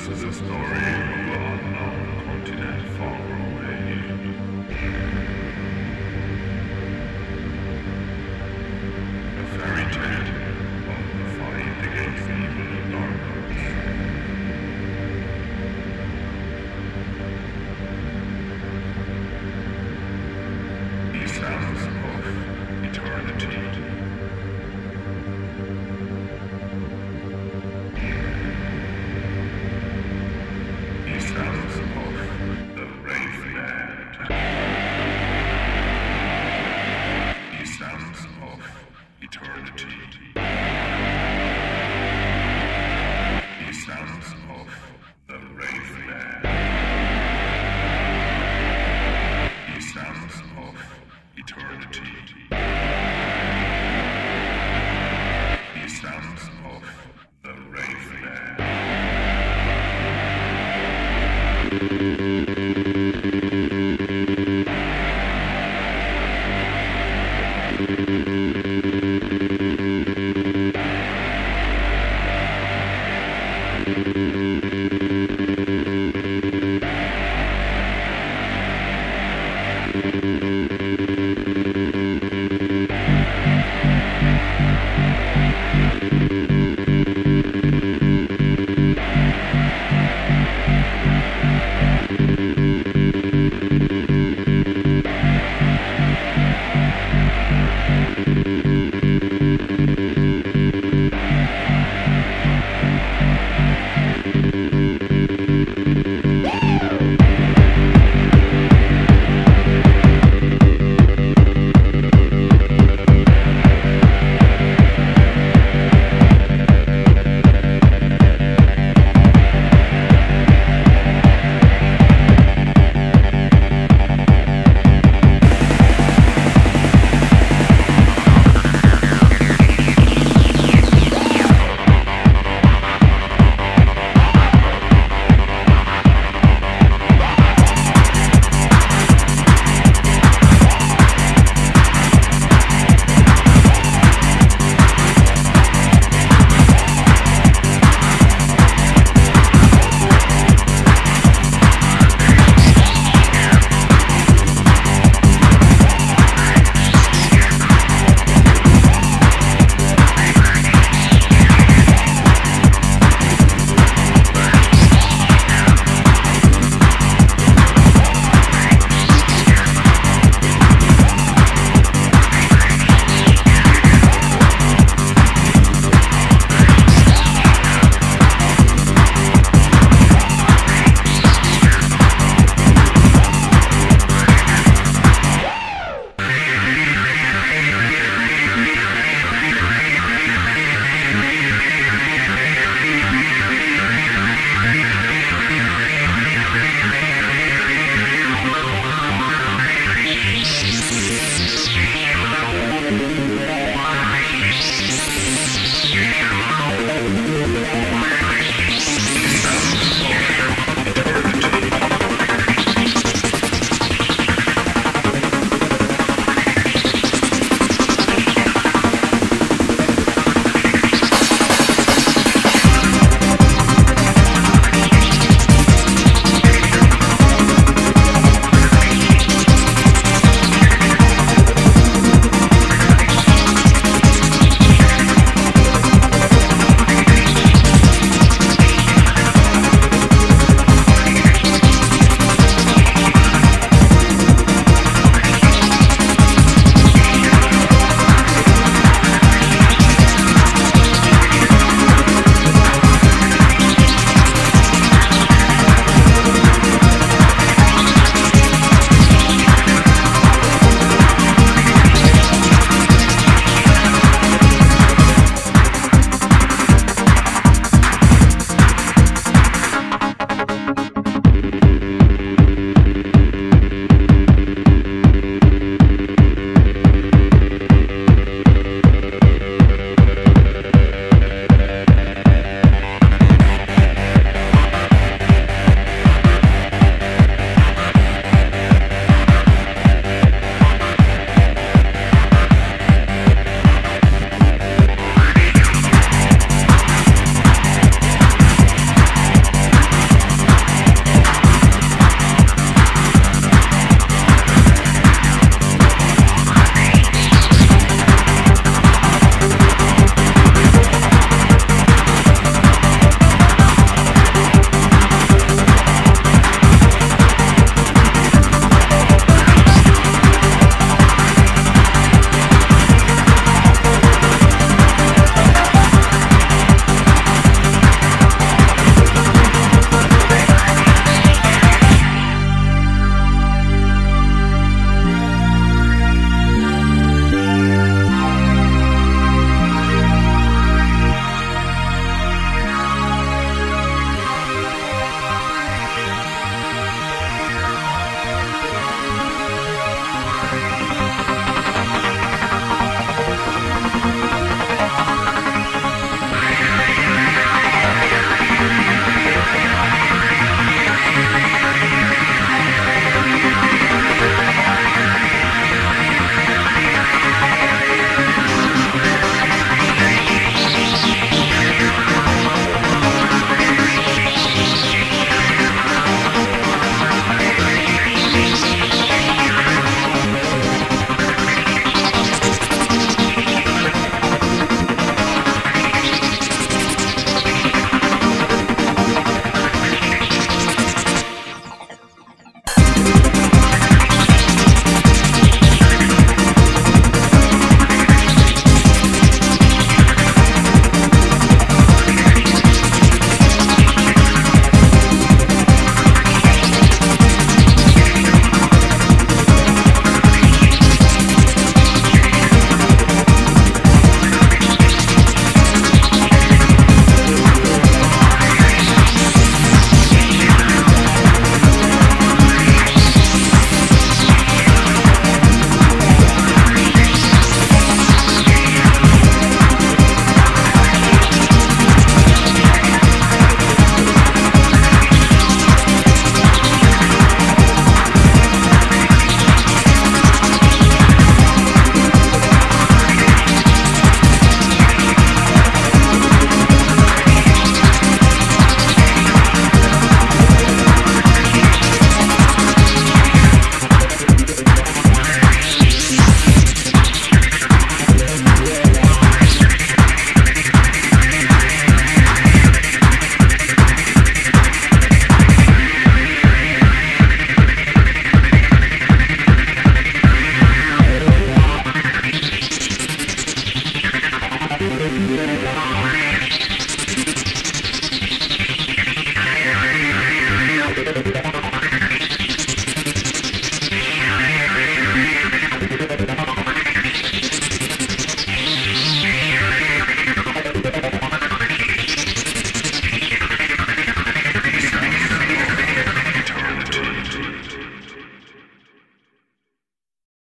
This is a story of an unknown continent far away.